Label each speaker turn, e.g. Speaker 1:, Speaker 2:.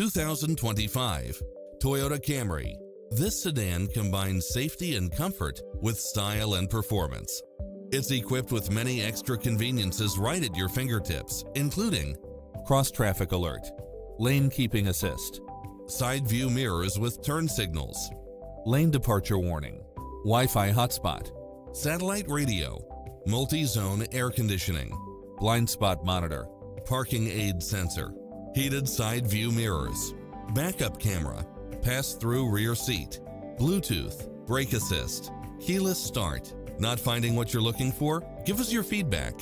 Speaker 1: 2025 Toyota Camry. This sedan combines safety and comfort with style and performance. It's equipped with many extra conveniences right at your fingertips, including cross-traffic alert, lane keeping assist, side view mirrors with turn signals, lane departure warning, Wi-Fi hotspot, satellite radio, multi-zone air conditioning, blind spot monitor, parking aid sensor, heated side view mirrors, backup camera, pass-through rear seat, Bluetooth, brake assist, keyless start. Not finding what you're looking for? Give us your feedback